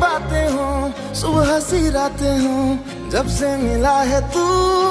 बातें हो सुबह सी रातें हो जब से मिला है तू।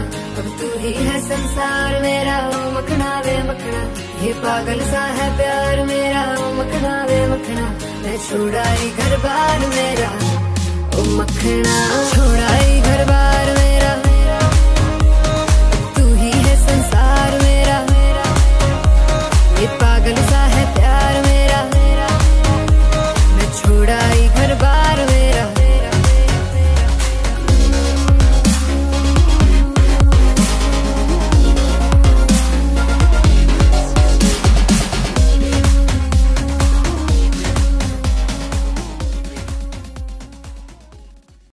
अब तू ही है संसार मेरा, ओ मखना वे मखना। ये पागल सा है प्यार मेरा, ओ मखना वे मखना। मैं छोड़ा ही घर बार मेरा, ओ मखना।